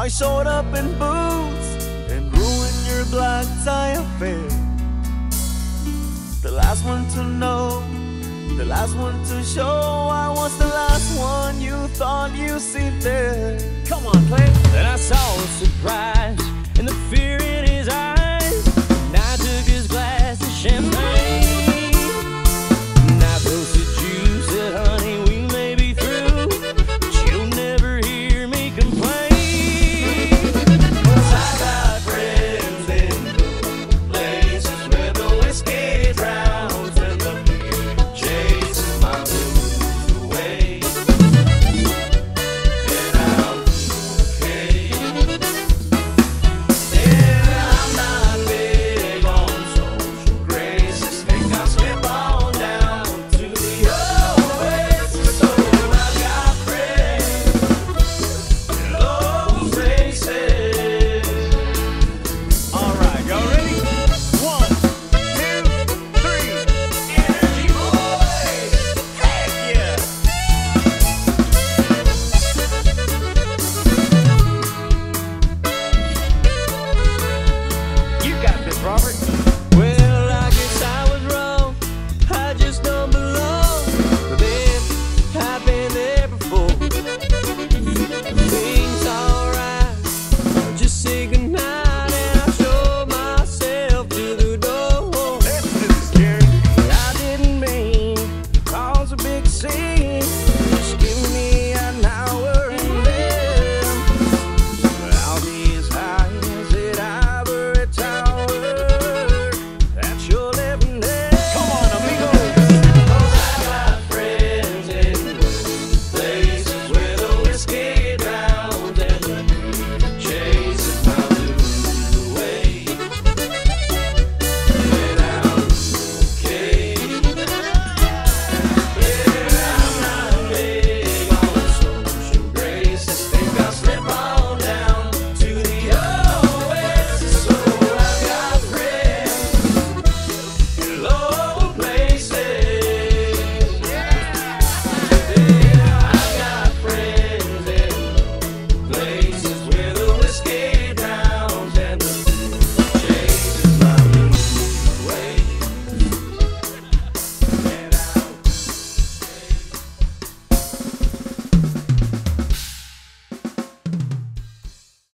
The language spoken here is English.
I showed up in boots and ruined your black tie affair. The last one to know, the last one to show, I was the last one you thought you'd see there. Robert.